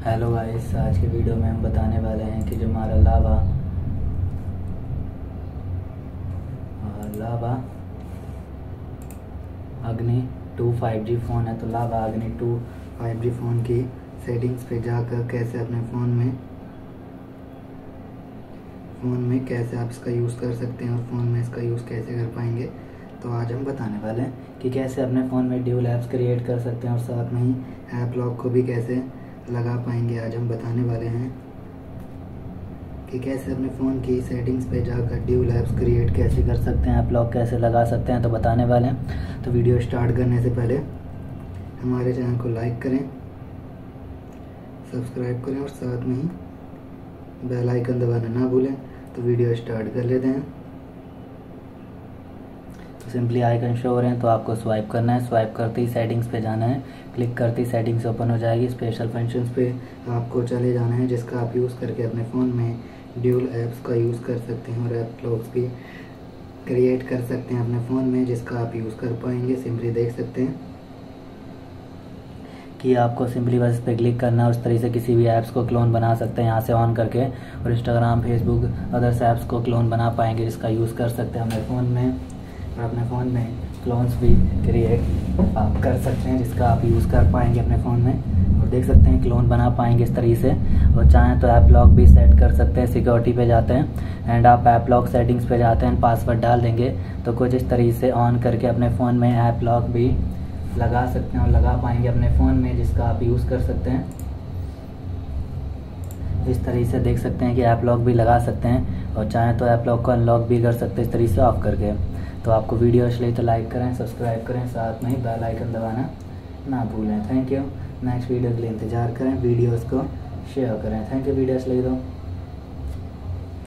Hello guys आज के video में हम बताने वाले हैं कि जो हमारा लावा लावा Agni two five G phone है तो Lava Agni two five G phone की सेटिंग्स पे जाकर कैसे अपने फ़ोन में फ़ोन में कैसे आप इसका यूज़ कर सकते हैं और फ़ोन में इसका यूज़ कैसे कर पाएँगे तो आज हम बताने वाले हैं कि कैसे अपने फ़ोन में ड्यूल ऐप्स क्रिएट कर सकते हैं और साथ में ही ऐप लॉक को भी कैसे लगा पाएँगे, आज हम बताने वाले हैं कि कैसे अपने फ़ोन की सेटिंग्स पे जाकर ड्यूल ऐप्स क्रिएट कैसे कर सकते हैं लॉक कैसे लगा सकते हैं तो बताने वाले हैं। तो वीडियो स्टार्ट करने से पहले हमारे चैनल को लाइक करें सब्सक्राइब करें और साथ में ही बेल आइकन दबाना ना भूलें। तो वीडियो स्टार्ट कर लेते हैं। सिंपली आइकन शो हो रहे हैं तो आपको स्वाइप करना है। स्वाइप करते ही सेटिंग्स पे जाना है। क्लिक करते ही सेटिंग्स ओपन हो जाएगी। स्पेशल फ़ंक्शंस पे आपको चले जाना है, जिसका आप यूज़ करके अपने फ़ोन में ड्यूल ऐप्स का यूज़ कर सकते हैं और ऐप लॉक्स भी क्रिएट कर सकते हैं अपने फ़ोन में, जिसका आप यूज़ कर पाएँगे। सिंपली देख सकते हैं कि आपको सिंपली बस इस पर क्लिक करना है। उस तरीके से किसी भी ऐप्स को क्लोन बना सकते हैं यहाँ से ऑन करके। और इंस्टाग्राम फेसबुक अदर्स ऐप्स को क्लोन बना पाएँगे, जिसका यूज़ कर सकते हैं अपने फ़ोन में। और अपने फ़ोन में क्लोन्स भी क्रिएट आप कर सकते हैं, जिसका आप यूज़ कर पाएँगे अपने फ़ोन में। और देख सकते हैं क्लोन बना पाएँगे इस तरीके से। और चाहें तो ऐप लॉक भी सेट कर सकते हैं सिक्योरिटी पे जाते हैं। एंड आप ऐप लॉक सेटिंग्स पे जाते हैं पासवर्ड डाल देंगे। तो कुछ इस तरीके से ऑन करके अपने फ़ोन में ऐप लॉक भी लगा सकते हैं और लगा पाएँगे अपने फ़ोन में, जिसका आप यूज़ कर सकते हैं। इस तरीके से देख सकते हैं कि ऐप लॉक भी लगा सकते हैं। और चाहें तो ऐप लॉक को अनलॉक भी कर सकते हैं, इस तरीके से ऑफ़ करके। तो आपको वीडियो अच्छी लगी तो लाइक करें, सब्सक्राइब करें, साथ में ही बेल आइकन दबाना ना भूलें। थैंक यू नेक्स्ट वीडियो के लिए इंतज़ार करें वीडियोज़ को शेयर करें। थैंक यू वीडियो अच्छी लगी तो।